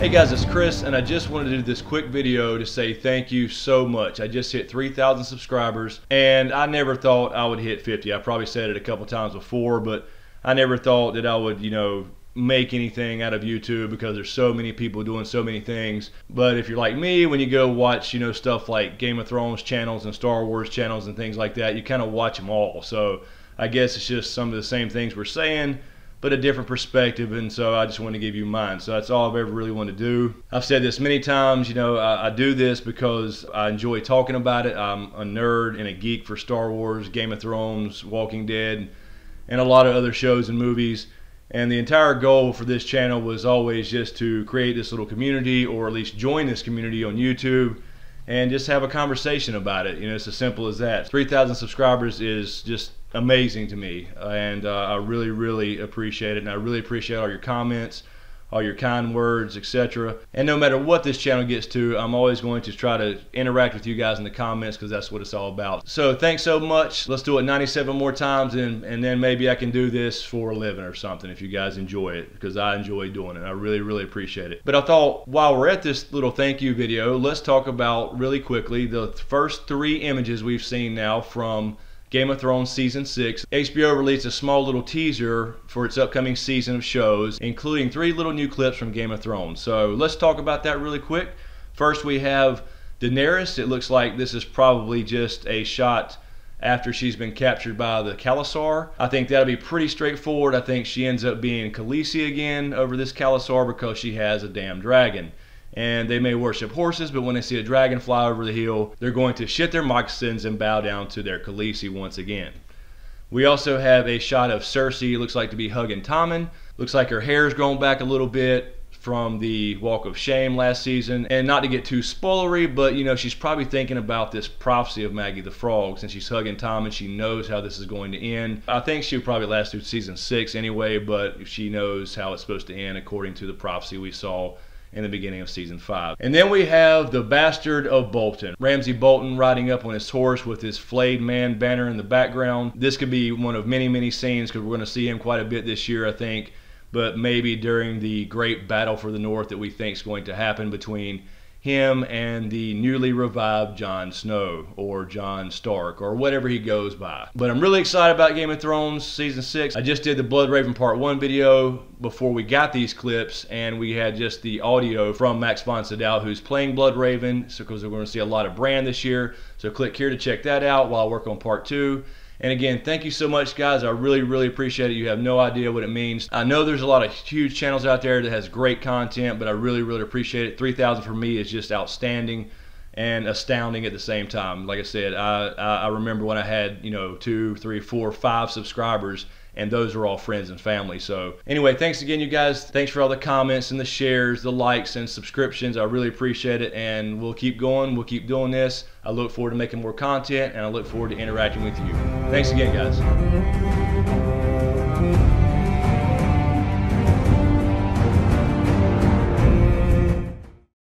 Hey guys, it's Chris, and I just wanted to do this quick video to say thank you so much. I just hit 3,000 subscribers, and I never thought I would hit 50. I probably said it a couple times before, but I never thought that I would, you know, make anything out of YouTube because there's so many people doing so many things. But if you're like me, when you go watch, you know, stuff like Game of Thrones channels and Star Wars channels and things like that, you kind of watch them all. So I guess it's just some of the same things we're saying but a different perspective. And so I just want to give you mine. So that's all I've ever really wanted to do. I've said this many times, you know, I, I, do this because I enjoy talking about it. I'm a nerd and a geek for Star Wars, Game of Thrones, Walking Dead, and a lot of other shows and movies. And the entire goal for this channel was always just to create this little community or at least join this community on YouTube and just have a conversation about it. You know, it's as simple as that. 3,000 subscribers is just amazing to me, and uh, I really, really appreciate it. And I really appreciate all your comments, all your kind words, etc. And no matter what this channel gets to, I'm always going to try to interact with you guys in the comments because that's what it's all about. So thanks so much. Let's do it 97 more times, and, and then maybe I can do this for a living or something if you guys enjoy it because I enjoy doing it. I really, really appreciate it. But I thought while we're at this little thank you video, let's talk about really quickly the first three images we've seen now from Game of Thrones Season 6, HBO released a small little teaser for its upcoming season of shows, including three little new clips from Game of Thrones. So let's talk about that really quick. First, we have Daenerys. It looks like this is probably just a shot after she's been captured by the khalasar. I think that'll be pretty straightforward. I think she ends up being Khaleesi again over this khalasar because she has a damn dragon and they may worship horses, but when they see a dragon fly over the hill, they're going to shit their moccasins and bow down to their Khaleesi once again. We also have a shot of Cersei, looks like to be hugging Tommen. Looks like her hair's grown back a little bit from the Walk of Shame last season. And not to get too spoilery, but you know, she's probably thinking about this prophecy of Maggie the Frog since she's hugging Tommen. She knows how this is going to end. I think she'll probably last through season six anyway, but she knows how it's supposed to end according to the prophecy we saw in the beginning of season five. And then we have the bastard of Bolton, Ramsay Bolton riding up on his horse with his flayed man banner in the background. This could be one of many, many scenes because we're going to see him quite a bit this year, I think. But maybe during the great battle for the North that we think is going to happen between him and the newly revived Jon Snow or Jon Stark or whatever he goes by. But I'm really excited about Game of Thrones season 6. I just did the Bloodraven part 1 video before we got these clips and we had just the audio from Max von Sydow who's playing Bloodraven so because we're going to see a lot of Bran this year. So click here to check that out while I work on part 2. And again, thank you so much, guys. I really, really appreciate it. You have no idea what it means. I know there's a lot of huge channels out there that has great content, but I really, really appreciate it. 3,000 for me is just outstanding and astounding at the same time. Like I said, I, I remember when I had, you know, two, three, four, five subscribers and those are all friends and family. So anyway, thanks again, you guys. Thanks for all the comments and the shares, the likes and subscriptions. I really appreciate it, and we'll keep going. We'll keep doing this. I look forward to making more content, and I look forward to interacting with you. Thanks again, guys.